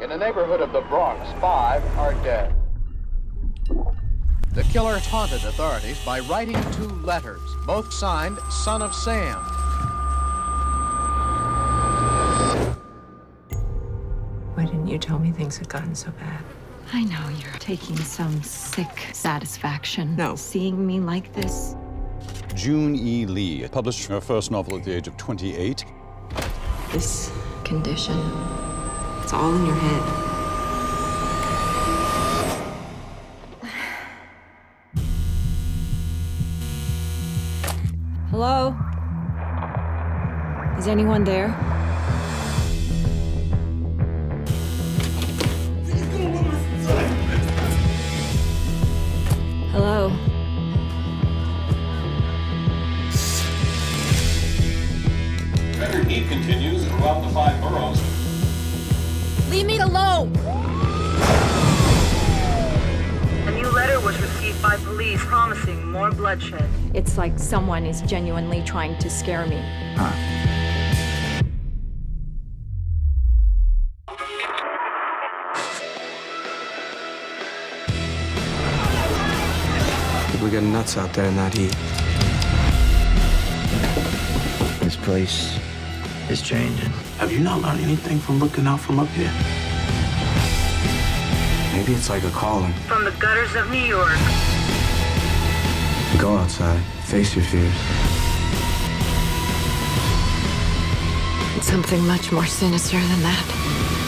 in a neighborhood of the Bronx, five are dead. The killer taunted authorities by writing two letters, both signed Son of Sam. Why didn't you tell me things had gotten so bad? I know you're taking some sick satisfaction. No. Seeing me like this. June E. Leigh published her first novel at the age of 28. This condition, it's all in your head. Hello? Is anyone there? Hello? Better heat continues throughout the five boroughs. Promising more bloodshed. It's like someone is genuinely trying to scare me. Huh. People get nuts out there in that heat. This place is changing. Have you not learned anything from looking out from up here? Maybe it's like a calling. From the gutters of New York, Go outside, face your fears. It's something much more sinister than that.